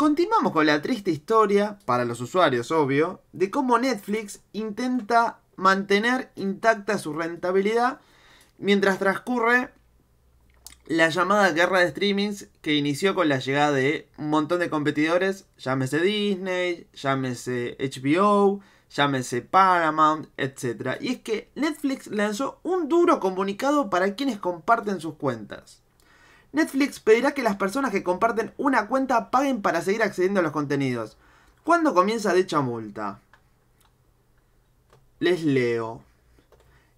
Continuamos con la triste historia, para los usuarios obvio, de cómo Netflix intenta mantener intacta su rentabilidad mientras transcurre la llamada guerra de streamings que inició con la llegada de un montón de competidores, llámese Disney, llámese HBO, llámese Paramount, etc. Y es que Netflix lanzó un duro comunicado para quienes comparten sus cuentas. Netflix pedirá que las personas que comparten una cuenta paguen para seguir accediendo a los contenidos. ¿Cuándo comienza dicha multa? Les leo.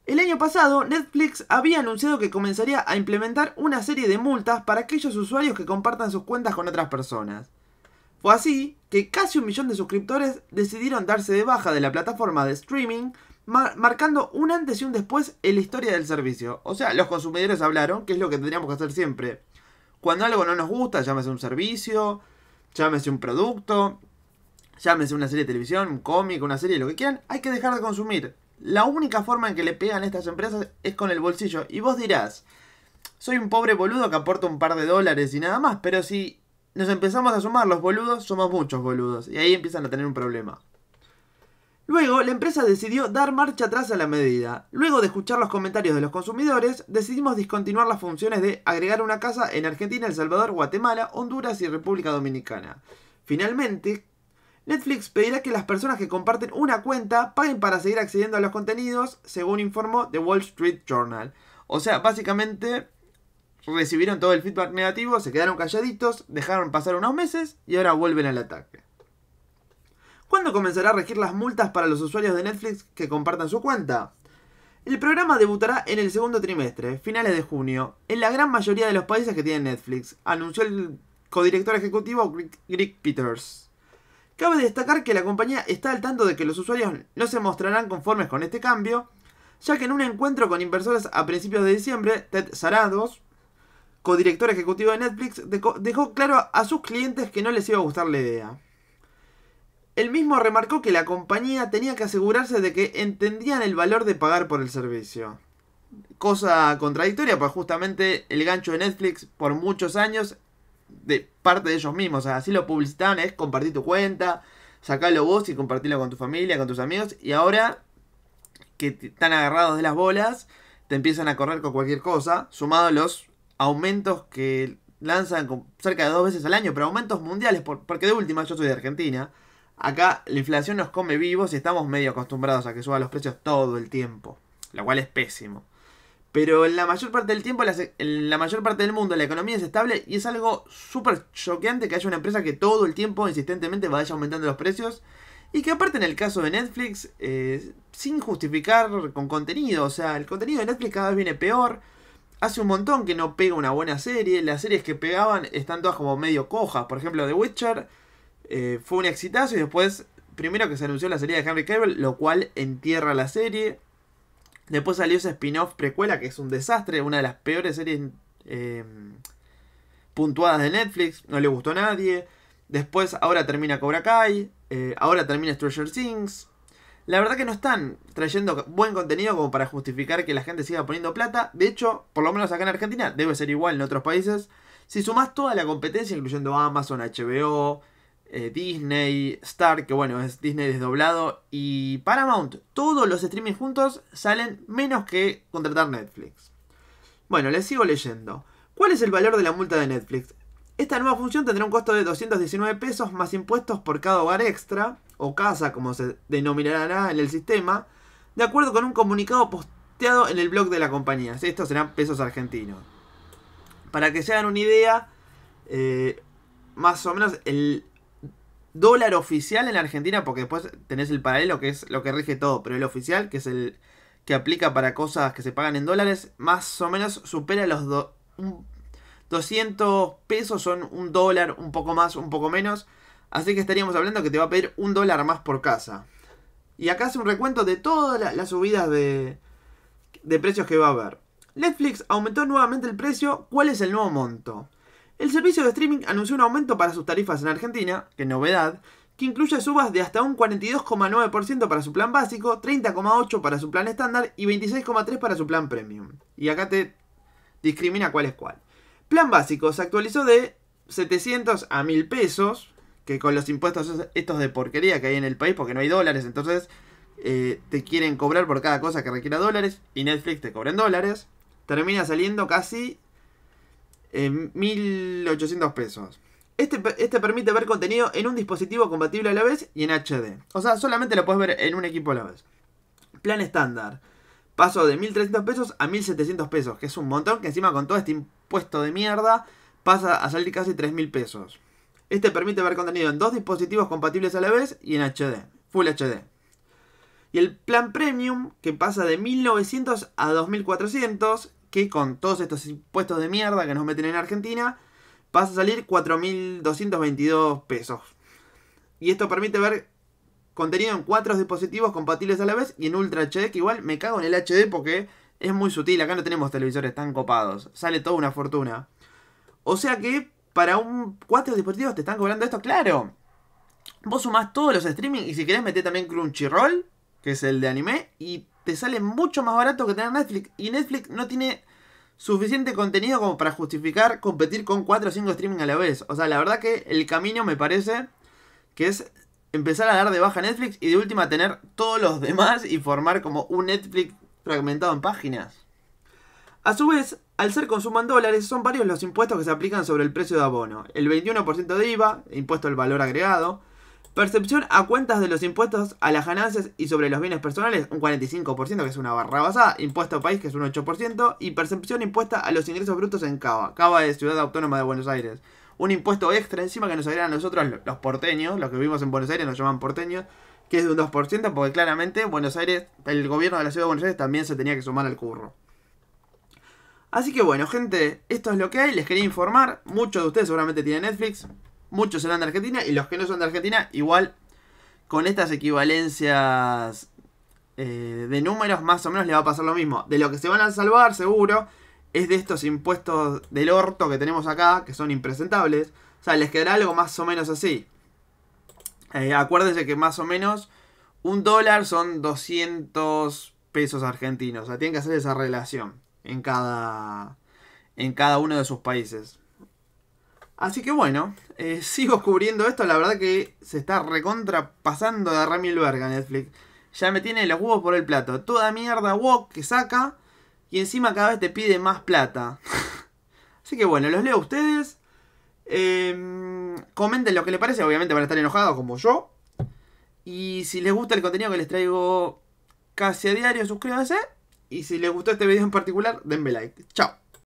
El año pasado, Netflix había anunciado que comenzaría a implementar una serie de multas para aquellos usuarios que compartan sus cuentas con otras personas. Fue así que casi un millón de suscriptores decidieron darse de baja de la plataforma de streaming, marcando un antes y un después en la historia del servicio. O sea, los consumidores hablaron, que es lo que tendríamos que hacer siempre. Cuando algo no nos gusta, llámese un servicio, llámese un producto, llámese una serie de televisión, un cómic, una serie, lo que quieran, hay que dejar de consumir. La única forma en que le pegan estas empresas es con el bolsillo. Y vos dirás, soy un pobre boludo que aporta un par de dólares y nada más, pero si nos empezamos a sumar los boludos, somos muchos boludos. Y ahí empiezan a tener un problema. Luego, la empresa decidió dar marcha atrás a la medida. Luego de escuchar los comentarios de los consumidores, decidimos discontinuar las funciones de agregar una casa en Argentina, El Salvador, Guatemala, Honduras y República Dominicana. Finalmente, Netflix pedirá que las personas que comparten una cuenta paguen para seguir accediendo a los contenidos, según informó The Wall Street Journal. O sea, básicamente recibieron todo el feedback negativo, se quedaron calladitos, dejaron pasar unos meses y ahora vuelven al ataque. ¿Cuándo comenzará a regir las multas para los usuarios de Netflix que compartan su cuenta? El programa debutará en el segundo trimestre, finales de junio, en la gran mayoría de los países que tienen Netflix, anunció el codirector ejecutivo Greg Peters. Cabe destacar que la compañía está al tanto de que los usuarios no se mostrarán conformes con este cambio, ya que en un encuentro con inversores a principios de diciembre, Ted Sarados, codirector ejecutivo de Netflix, dejó claro a sus clientes que no les iba a gustar la idea. Él mismo remarcó que la compañía tenía que asegurarse de que entendían el valor de pagar por el servicio. Cosa contradictoria, pues justamente el gancho de Netflix por muchos años de parte de ellos mismos. Así lo publicitaban, es compartir tu cuenta, sacarlo vos y compartirlo con tu familia, con tus amigos. Y ahora que están agarrados de las bolas, te empiezan a correr con cualquier cosa, sumado a los aumentos que lanzan cerca de dos veces al año, pero aumentos mundiales, porque de última yo soy de Argentina. Acá la inflación nos come vivos y estamos medio acostumbrados a que suban los precios todo el tiempo, lo cual es pésimo. Pero en la mayor parte del tiempo, en la mayor parte del mundo, la economía es estable y es algo súper choqueante que haya una empresa que todo el tiempo insistentemente vaya aumentando los precios. Y que aparte en el caso de Netflix, eh, sin justificar con contenido, o sea, el contenido de Netflix cada vez viene peor. Hace un montón que no pega una buena serie. Las series que pegaban están todas como medio cojas. Por ejemplo, The Witcher eh, fue un exitazo y después, primero que se anunció la salida de Henry Cavill, lo cual entierra la serie. Después salió ese spin-off precuela que es un desastre, una de las peores series eh, puntuadas de Netflix, no le gustó a nadie. Después ahora termina Cobra Kai, eh, ahora termina Stranger Things. La verdad que no están trayendo buen contenido como para justificar que la gente siga poniendo plata. De hecho, por lo menos acá en Argentina, debe ser igual en otros países. Si sumás toda la competencia, incluyendo Amazon, HBO, eh, Disney, Star, que bueno, es Disney desdoblado, y Paramount, todos los streaming juntos salen menos que contratar Netflix. Bueno, les sigo leyendo. ¿Cuál es el valor de la multa de Netflix? Esta nueva función tendrá un costo de 219 pesos más impuestos por cada hogar extra, o casa como se denominará en el sistema, de acuerdo con un comunicado posteado en el blog de la compañía. Estos serán pesos argentinos. Para que se hagan una idea, eh, más o menos el dólar oficial en Argentina, porque después tenés el paralelo que es lo que rige todo, pero el oficial, que es el que aplica para cosas que se pagan en dólares, más o menos supera los 200 pesos, son un dólar, un poco más, un poco menos. Así que estaríamos hablando que te va a pedir un dólar más por casa. Y acá hace un recuento de todas las subidas de, de precios que va a haber. Netflix aumentó nuevamente el precio. ¿Cuál es el nuevo monto? El servicio de streaming anunció un aumento para sus tarifas en Argentina, que novedad, que incluye subas de hasta un 42,9% para su plan básico, 30,8% para su plan estándar y 26,3% para su plan premium. Y acá te discrimina cuál es cuál. Plan básico se actualizó de 700 a 1000 pesos, que con los impuestos estos de porquería que hay en el país, porque no hay dólares, entonces eh, te quieren cobrar por cada cosa que requiera dólares, y Netflix te cobra en dólares, termina saliendo casi en 1800 pesos. Este, este, permite ver contenido en un dispositivo compatible a la vez y en HD. O sea, solamente lo puedes ver en un equipo a la vez. Plan estándar. Paso de 1300 pesos a 1700 pesos, que es un montón que encima con todo este impuesto de mierda pasa a salir casi 3000 pesos. Este permite ver contenido en dos dispositivos compatibles a la vez y en HD, Full HD. Y el plan premium, que pasa de 1900 a 2400, que con todos estos impuestos de mierda que nos meten en Argentina, pasa a salir 4222 pesos. Y esto permite ver contenido en cuatro dispositivos compatibles a la vez y en Ultra HD, que igual me cago en el HD porque es muy sutil. Acá no tenemos televisores tan copados. Sale toda una fortuna. O sea que para un cuatro dispositivos te están cobrando esto, claro. Vos sumás todos los streaming y si querés meter también Crunchyroll, que es el de anime, y te sale mucho más barato que tener Netflix. Y Netflix no tiene suficiente contenido como para justificar competir con 4 o 5 streaming a la vez. O sea, la verdad que el camino me parece que es empezar a dar de baja Netflix y de última tener todos los demás y formar como un Netflix fragmentado en páginas. A su vez, al ser consumo en dólares, son varios los impuestos que se aplican sobre el precio de abono. El 21% de IVA, impuesto al valor agregado. Percepción a cuentas de los impuestos a las ganancias y sobre los bienes personales, un 45%, que es una barra basada. Impuesto a país, que es un 8%. Y percepción impuesta a los ingresos brutos en Cava. Cava es Ciudad Autónoma de Buenos Aires. Un impuesto extra encima que nos agregan nosotros los porteños, los que vivimos en Buenos Aires nos llaman porteños, que es de un 2%, porque claramente Buenos Aires, el gobierno de la Ciudad de Buenos Aires también se tenía que sumar al curro. Así que bueno, gente, esto es lo que hay. Les quería informar. Muchos de ustedes seguramente tienen Netflix. Muchos serán de Argentina. Y los que no son de Argentina, igual con estas equivalencias eh, de números, más o menos les va a pasar lo mismo. De lo que se van a salvar, seguro, es de estos impuestos del orto que tenemos acá, que son impresentables. O sea, les quedará algo más o menos así. Eh, acuérdense que más o menos un dólar son 200 pesos argentinos. O sea, tienen que hacer esa relación en cada, en cada uno de sus países. Así que bueno, eh, sigo cubriendo esto. La verdad que se está recontrapasando de Ramil Verga Netflix. Ya me tiene los huevos por el plato. Toda mierda wok que saca. Y encima cada vez te pide más plata. Así que bueno, los leo a ustedes. Em, comenten lo que les parece. Obviamente van a estar enojados como yo. Y si les gusta el contenido que les traigo casi a diario, suscríbanse. Y si les gustó este video en particular, denme like. Chao.